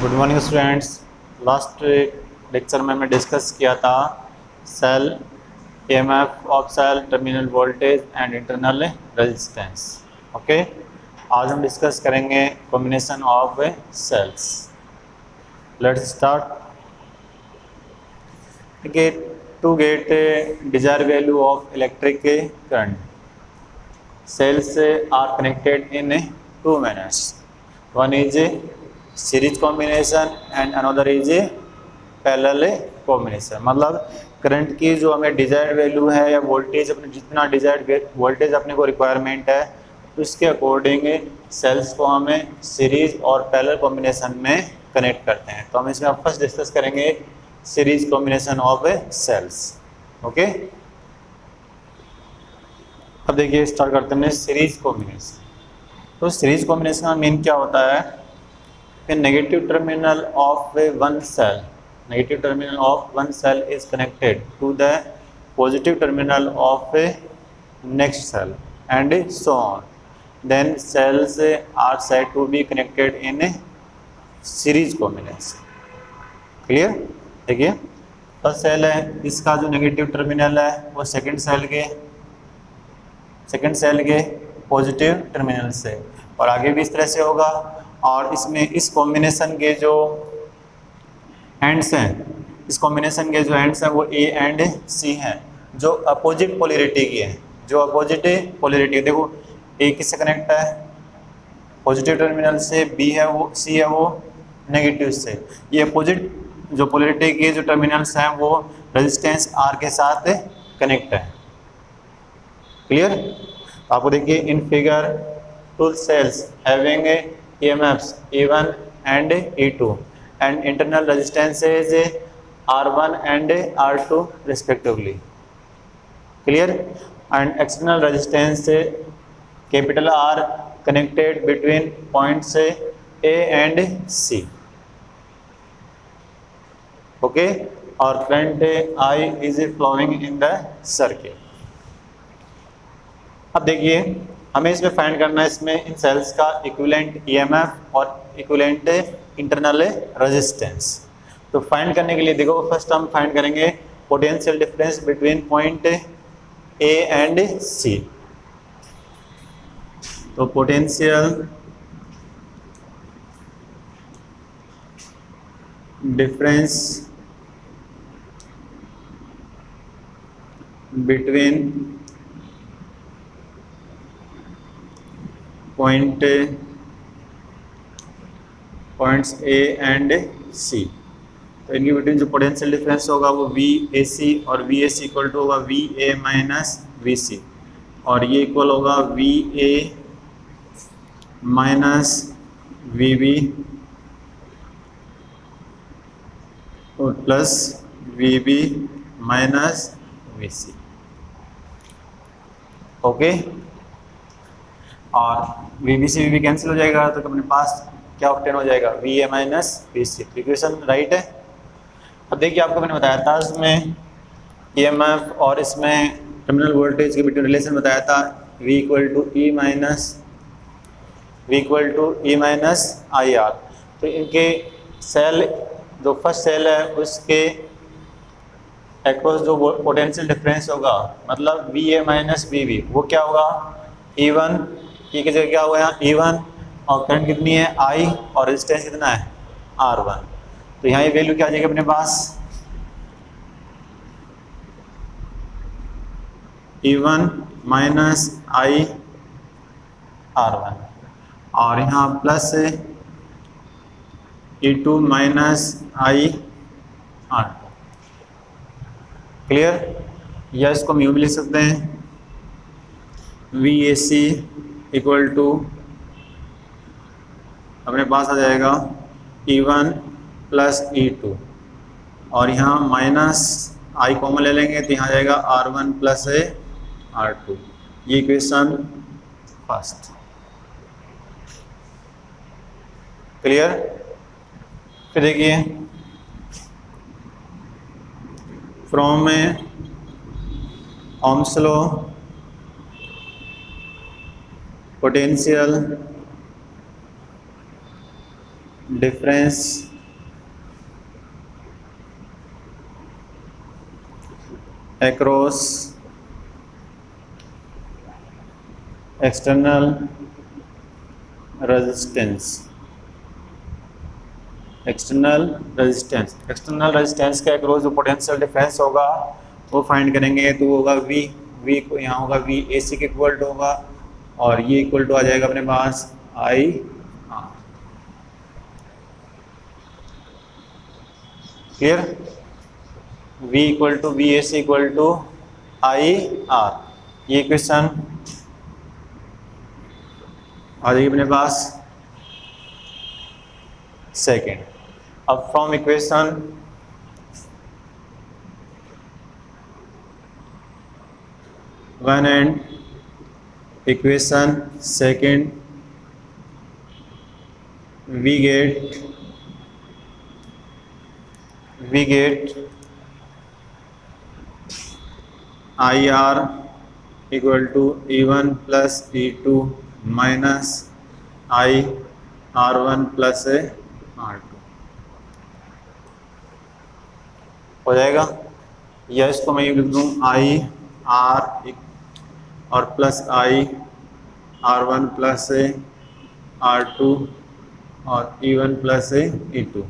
Good morning students last lecture में मैं discuss किया था cell EMF of cell terminal voltage and internal resistance okay आज हम डिस्कस करेंगे combination of cells let's start get to get a desired value of electric current. Cells are connected in two manners. One is combination and another is another is combination मतलब current की जो हमें desired value है या voltage अपने जितना desired voltage अपने को रिक्वायरमेंट है, उसके अकॉर्डिंग सेल्स को हमें सीरीज़ और पैरेलल कॉम्बिनेशन में कनेक्ट करते हैं। तो हम इसमें आप फ़र्स्ट डिस्कस करेंगे series combination of cells okay अब देखिए स्टार्ट करते हैं सीरीज़ कॉम्बिनेशन तो सीरीज़ कॉम्बिनेशन का मीन क्या होता है? Negative terminal of one cell negative terminal of one cell is connected to the positive terminal of next cell and so on then cells are said to be connected in a series combination. Clear? देखिए first cell है, इसका जो negative terminal है, वो second cell के second cell के positive terminal से। और आगे भी इस तरह से होगा। और इसमें इस कॉम्बिनेशन के जो एंड्स हैं, इस कॉम्बिनेशन के जो एंड्स हैं वो ए एंड सी हैं, जो अपोजिट पोलरिटी की है। जो अपोजिट पोलरिटी देखो ए किससे कनेक्ट है? पॉजिटिव टर्मिनल से बी है वो सी है वो नेगेटिव से। ये अपोजिट जो पोलरिटी के जो टर्मिनल्स हैं वो रेजिस्टेंस आर के साथ कनेक्ट है। क्लियर आपको देखिए in figure two cells having EMFs E1 and E2 and internal resistance is R1 and R2 respectively clear and external resistance capital R connected between points A and C okay or current I is flowing in the circuit अब देखिए हमें इसमें find करना है, इसमें इन cells का equivalent EMF और इक्विलेंट इंटरनल रेजिस्टेंस तो फाइंड करने के लिए देखो फ़र्स्ट हम फाइंड करेंगे potential difference between point A and C तो potential difference between point points A and C तो इनके बिटवीन जो पोटेंशियल डिफरेंस होगा वो वी ए सी और V A C equal to होगा V A minus V C और ये इक्वल होगा V A minus V B और plus V B minus V C okay और V B C V B cancel हो जाएगा तो अपने पास क्या ऑप्टेन हो जाएगा? V A minus V C equation right है। अब देखिए, आपको मैंने बताया था, इसमें ई एम एफ़ और इसमें टर्मिनल वोल्टेज के बिटवीन रिलेशन बताया था। V equal to E minus V equal to E minus I R तो इनके सेल जो फ़र्स्ट सेल है, उसके एक्रोस जो पोटेंशियल डिफरेंस होगा मतलब V A minus V V वो क्या होगा? ई वन की जगह क्या होगा यहाँ? ई वन और करंट कितनी है? आई और रेजिस्टेंस कितना है? आर वन तो यहाँ ये वैल्यू क्या आ जाएगी अपने पास? E one minus I R one और यहाँ plus E two minus I R clear या इसको हम यूँ भी लिख सकते हैं। V A C equal to अपने पास आ जाएगा E one plus E two और यहाँ माइनस आई कॉमन ले लेंगे तो यहाँ जाएगा R one plus A R two ये इक्वेशन फ़र्स्ट क्लियर फिर देखिए। From ohms law potential difference across external resistance. External resistance external resistance के अक्रॉस जो पोटेंशियल डिफरेंस होगा, वो फाइंड करेंगे तो होगा वी वी को यहाँ होगा वी ए सी के इक्वल होगा और ये इक्वल टू आ जाएगा अपने पास I clear v equal to V S equal to I R ये क्वेश्चन आ जाएगी अपने पास सेकेंड अब from equation one and equation second we get we get I R equal to E one plus E two minus I R one plus A R two. हो जाएगा? यह इसको मैं लिख दूँ, आई आर इक्वल और plus I, R one plus A, R two और E one plus A, E two.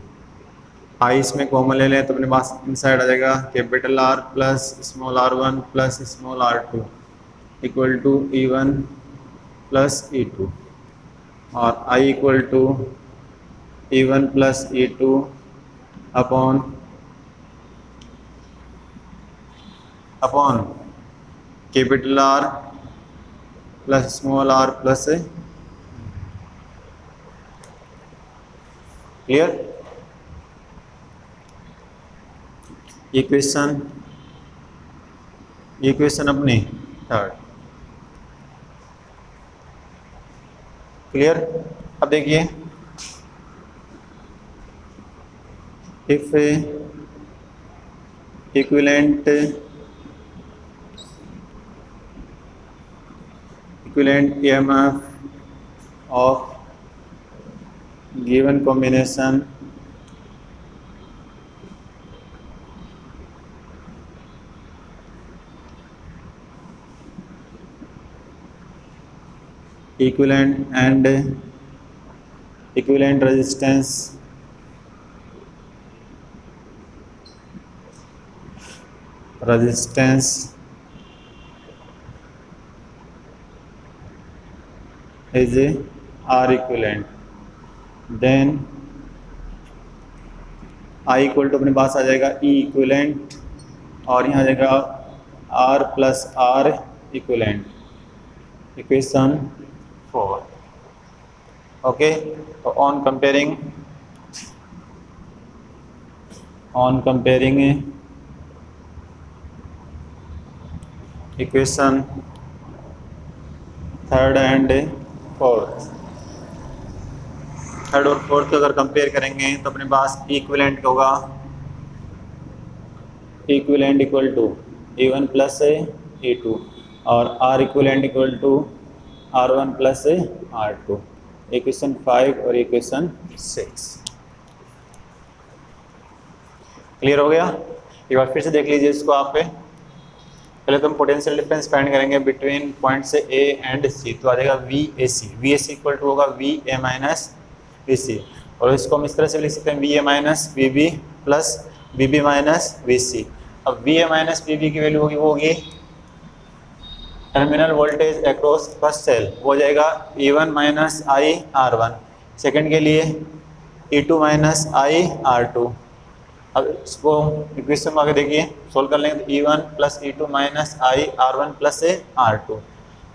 I इसमें कॉमन ले लें तो अपने पास इनसाइड आ जाएगा capital R plus small R one plus small R two equal to E one plus E two और I equal to E one plus E two upon upon capital R plus small R plus clear? ये question ये question अपनी third clear? अब देखिए। If equivalent equivalent F of given combination equivalent and equivalent resistance resistance is a R equivalent then I equal to अपने पास आ जाएगा E equivalent और यहाँ आ जाएगा R plus R equivalent equation 4 okay so on comparing on comparing equation third and fourth third और fourth को अगर कंपेयर करेंगे तो अपने पास इक्विलेंट होगा? Equivalent equal to A one plus A two और R equivalent equal to R one plus A R two equation five और इक्वेशन सिक्स क्लियर हो गया? एक बार फिर से देख लीजिए इसको आप पे। पहले तो हम पोटेंशियल डिफरेंस फाइंड करेंगे बिटवीन पॉइंट से ए एंड सी तो आ जाएगा V A C V A C equal to होगा V A minus V C और इसको हम इस तरह से लिख सकते हैं V A minus V B plus V B minus V C अब V A minus V B की वैल्यू होगी, वो होगी terminal voltage across first cell वो हो जाएगा E one minus I R one second के लिए E two minus I R two अब इसको इक्वेशन में आगे देखिए सोल्व कर लेंगे तो E one plus E two minus I R one plus A R two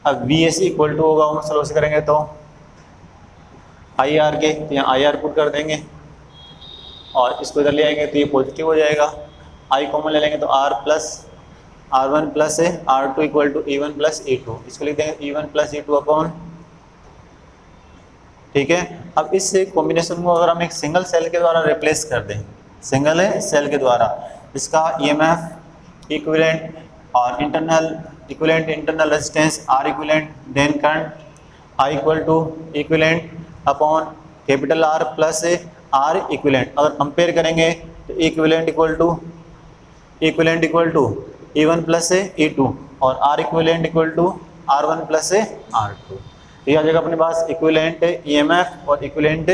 अब वी एस इक्वल टू होगा हम सोल्व करेंगे तो? आई आर के तो यहाँ आई आर पुट कर देंगे। और इसको इधर ले आएँगे तो ये पॉजिटिव हो जाएगा। आई कॉमन ले लेंगे तो R plus R one plus है R two equal to E one plus E two इसको लिख देंगे E one plus E two upon ठीक है? अब इस कॉम्बिनेशन को अगर हम एक सिंगल सेल के द्वारा रिप्लेस कर दें सिंगल है सेल के द्वारा। इसका ई एम एफ़ इक्विलेंट और internal equivalent internal resistance R equivalent then current I equal to equivalent upon capital R plus R equivalent अगर कंपेयर करेंगे तो equivalent equal to equivalent equal to E one plus E two और R equivalent equal to R one plus R two ये आ जाएगा अपने पास M F और इक्विलेंट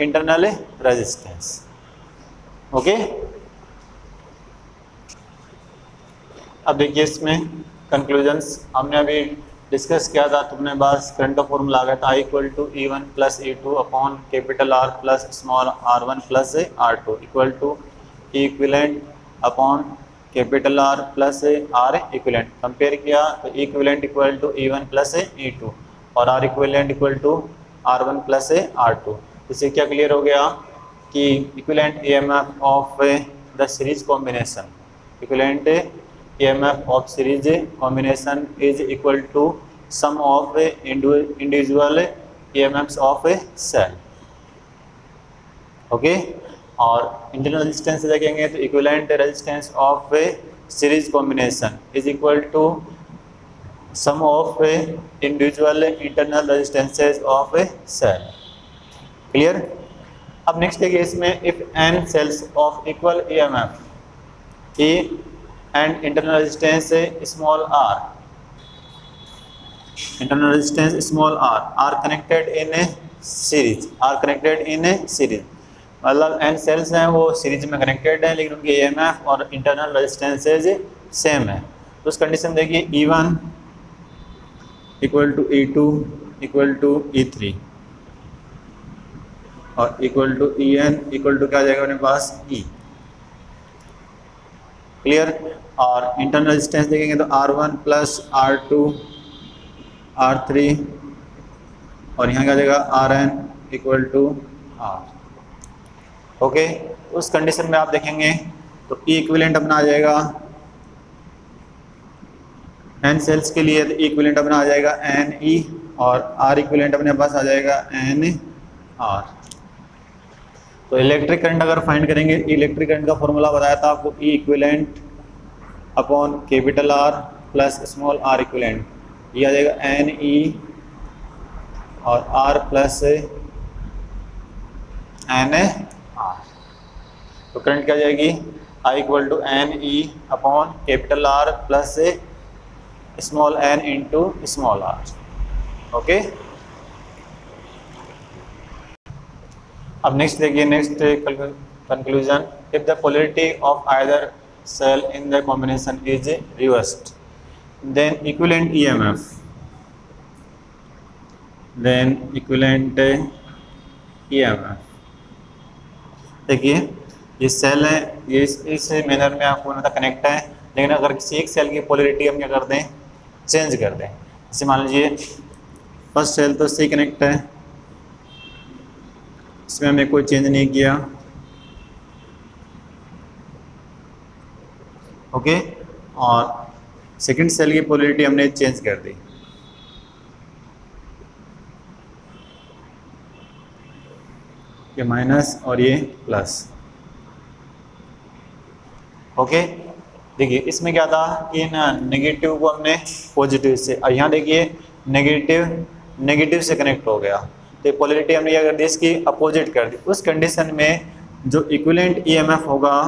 इंटरनल रेजिस्टेंस ओके अब देखिए इसमें कंक्लूजन्स हमने अभी डिस्कस किया था, तुमने बस करंट का फॉर्मूला आ गया था I equal to E one plus E two upon capital R plus small R one plus R two equal to equivalent upon capital R plus R equivalent compare किया तो equivalent equal to E one plus E two और R equivalent equal to R one plus R two इससे क्या clear हो गया? कि equivalent E M F of the series combination equivalent of series combination is equal to sum of individual EMFs of a cell. Okay और internal resistance देखेंगे तो equivalent resistance of series combination is equal to sum of individual internal resistances of cell clear अब next देखिए इसमें if N cells of equal EMF A and internal resistance small r. Internal resistance small r. Are connected in a series. Are connected in a series. मतलब N cells हैं, वो series में connected हैं, लेकिन उनके EMF और internal resistances same है। तो उस कंडीशन देखिए E one equal to E two equal to E three और equal to E N equal to क्या जाएगा अपने पास? E e. क्लियर और इंटरनल रेजिस्टेंस देखेंगे तो R one plus R two R three और यहाँ क्या जाएगा? R N equal to R okay उस कंडीशन में आप देखेंगे तो ई इक्विलेंट अपना आ जाएगा। एन सेल्स के लिए तो इक्विलेंट अपना आ जाएगा एन ई e और आर इक्विलेंट अपने पास आ जाएगा एन आर तो इलेक्ट्रिक करंट अगर फाइंड करेंगे इलेक्ट्रिक करंट का फॉर्मूला बताया था आपको E equivalent upon capital R plus small R equivalent ये आ जाएगा एन ई और आर प्लस एन आर तो करंट क्या जाएगी? I equal to N E upon capital R plus small N into small R okay अब next देखिए next conclusion if the polarity of either cell in the combination is reversed then equivalent emf then equivalent emf देखिए ये cell है ये इस, इस manner में आपको मतलब कनेक्ट है लेकिन अगर किसी एक सेल की पोलरिटी हम क्या कर दें? चेंज कर दें। जैसे मान लीजिए फ़र्स्ट सेल तो सही कनेक्ट है। इसमें हमने कोई चेंज नहीं किया। ओके और सेकंड सेल की पोलरिटी हमने चेंज कर दी। ये माइनस और ये प्लस ओके देखिए, इसमें क्या था कि ना नेगेटिव को हमने पॉजिटिव से, और यहाँ देखिए नेगेटिव नेगेटिव से कनेक्ट हो गया। तो पोलरिटी हमने क्या कर दी इसकी अपोजिट कर दी, उस कंडीशन में जो इक्विलेंट ईएमएफ होगा,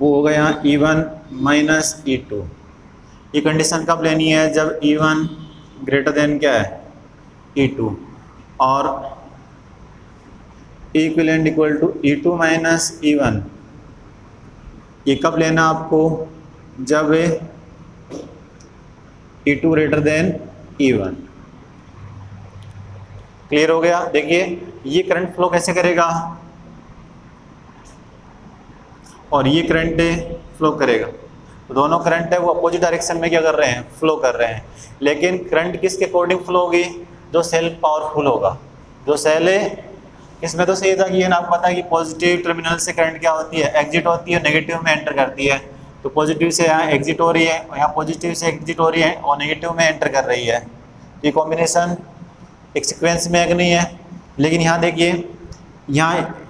वो हो गया E one minus E two ये कंडीशन कब लेनी है? जब ई वन ग्रेटर देन क्या है? ई e टू और equivalent equal to E two minus E one ये कब लेना आपको? जब E two greater than E one clear हो गया? देखिए, ये करंट फ्लो कैसे करेगा? और ये करंट फ्लो करेगा। तो दोनों करंट है, वो अपोजिट डायरेक्शन में क्या कर रहे हैं? फ्लो कर रहे हैं। लेकिन करंट किसके अकॉर्डिंग फ्लो होगी? जो सेल पावरफुल होगा। जो सेल है इसमें तो सही था कि ये ना आपको पता है कि पॉजिटिव टर्मिनल से करंट क्या होती है? एग्जिट होती है नेगेटिव में एंटर करती है। तो पॉजिटिव से यहाँ एग्जिट हो रही है, और यहाँ पॉजिटिव से एग्जिट हो रही है, और नेगेटिव में एंटर कर रही है। ये कॉम्बिनेशन एक सिक्वेंस में एक नहीं है। लेकिन यहाँ देखिए, यहाँ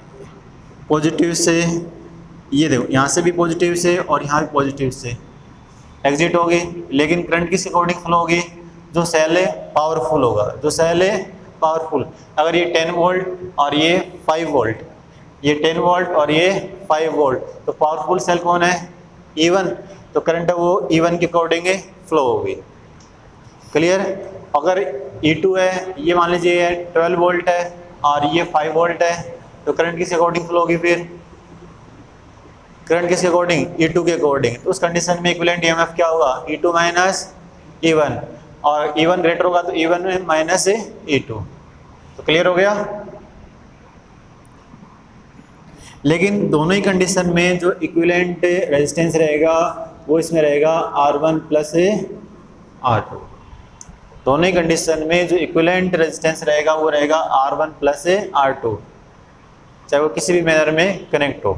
पॉजिटिव से, ये देखो, यहाँ से भी पॉजिटिव से और यहाँ भी पॉजिटिव से। एग्जिट होगी लेकिन करंट किस अकॉर्डिंग फ्लो होगी? जो सेल है पावरफुल होगा। जो सेल है पावरफुल अगर ये 10 वोल्ट और ये 5 वोल्ट ये 10 वोल्ट और ये 5 वोल्ट तो पावरफुल सेल कौन है? इवन तो करंट वो इवन के अकॉर्डिंग फ्लो होगी। क्लियर अगर E2 है, ये मान लीजिए 12 वोल्ट है और ये फाइव वोल्ट है तो करंट किस अकॉर्डिंग फ्लो होगी फिर? करंट किसके अकॉर्डिंग E2 के अकॉर्डिंग तो उस कंडीशन में इक्विवेलेंट ईएमएफ क्या होगा? E two minus E one और ई वन ग्रेटर होगा तो E1 में माइनस ई टू तो क्लियर हो गया? लेकिन दोनों ही कंडीशन में जो इक्विलेंट रेजिस्टेंस रहेगा, वो इसमें रहेगा R1 प्लस R2 दोनों कंडीशन में जो इक्विवेलेंट रेजिस्टेंस रहेगा, वो रहेगा R one plus A R two चाहे वो किसी भी मैनर में कनेक्ट हो।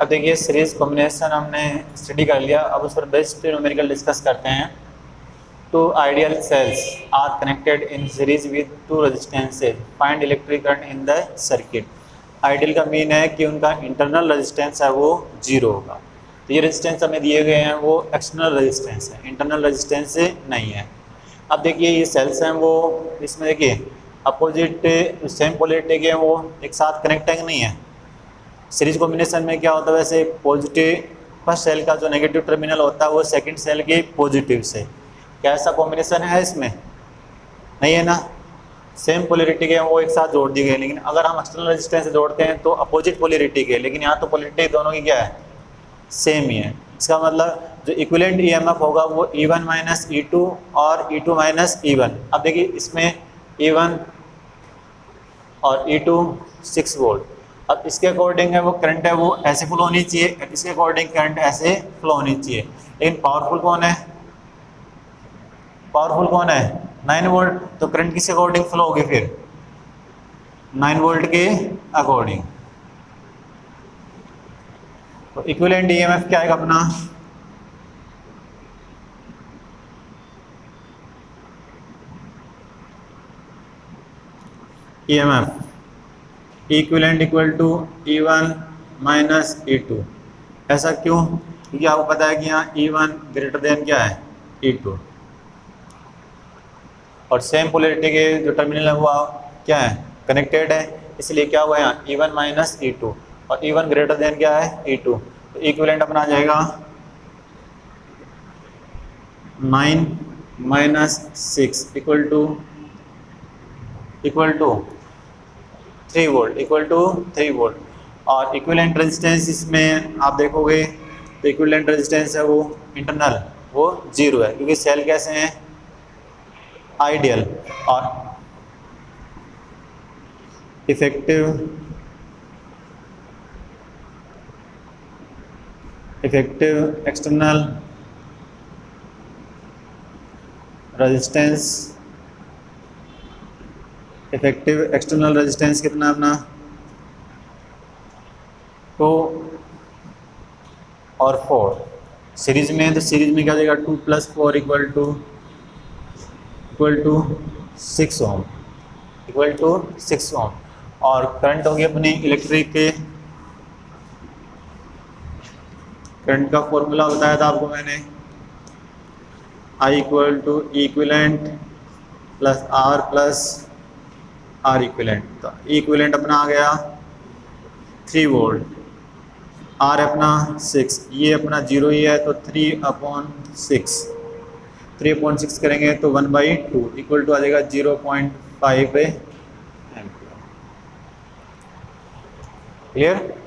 अब देखिए सीरीज़ कॉम्बिनेशन हमने स्टडी कर लिया। अब उस पर बेस्ट न्यूमेरिकल डिस्कस करते हैं। Two ideal cells are connected in series with two resistances find electric current in the circuit ideal का मीन है कि उनका इंटरनल रेजिस्टेंस है वो ज़ीरो होगा। तो ये रेजिस्टेंस हमें दिए गए हैं, वो एक्सटर्नल रेजिस्टेंस है इंटरनल रेजिस्टेंस नहीं है। अब देखिए, ये सेल्स हैं, वो इसमें देखिए अपोजिट सेम पोलेटिव के वो एक साथ कनेक्टिंग नहीं है? सीरीज़ कॉम्बिनेशन में क्या होता है, वैसे पॉजिटिव फ़र्स्ट सेल का जो नेगेटिव टर्मिनल होता है, वो सेकंड सेल के पॉजिटिव से। क्या ऐसा कॉम्बिनेशन है इसमें? नहीं है ना? सेम पोलरिटी के वो एक साथ जोड़ दी गई लेकिन अगर हम एक्सटर्नल रेजिस्टेंस जोड़ते हैं तो अपोजिट पोलरिटी के लेकिन यहाँ तो पोलरिटी दोनों की क्या है? सेम ही है। इसका मतलब जो इक्विलेंट ई होगा वो E one minus E two और E two minus E one अब देखिए इसमें ई वन और ई टू सिक्स वोल्ट अब इसके अकॉर्डिंग है वो करंट है वो ऐसे फ्लो होनी चाहिए इसके अकॉर्डिंग करंट ऐसे फ्लो होनी चाहिए। लेकिन पावरफुल कौन है? पावरफुल कौन है? नाइन वोल्ट तो करंट किस अकॉर्डिंग फ्लो होगी फिर? नाइन वोल्ट के अकॉर्डिंग तो इक्विवेलेंट ईएमएफ क्या आएगा अपना? EMF equivalent equal to E one minus E two ऐसा क्यों? क्योंकि आपको पता है कि यहाँ ई वन ग्रेटर देन क्या है? ई टू और सेम पोलरिटी के जो टर्मिनल है वो क्या है? कनेक्टेड है। इसलिए क्या हुआ यहाँ? E one minus E two और ई वन ग्रेटर देन क्या है? ई टू तो इक्विलेंट अपना आ जाएगा nine minus six equal to equal to three volt equal to three volt और इक्विलेंट रेजिस्टेंस इसमें आप देखोगे तो इक्विलेंट रेजिस्टेंस है वो इंटरनल वो ज़ीरो है, क्योंकि सेल कैसे हैं? आइडियल और effective effective external resistance effective external resistance कितना अपना? टू और फोर। सीरीज़ में है तो सीरीज़ में क्या जाएगा two plus four equal to equal to six ohm. Equal to six ohm. और करंट होगी अपनी इलेक्ट्रिक के करंट का फॉर्मूला बताया था आपको मैंने। I equal to equivalent plus R plus R equivalent तो इक्विलेंट अपना आ गया थ्री वोल्ट आर अपना सिक्स ये अपना ज़ीरो ही है तो three upon six three upon six करेंगे तो one by two equal to आ जाएगा ज़ीरो पॉइंट फाइव क्लियर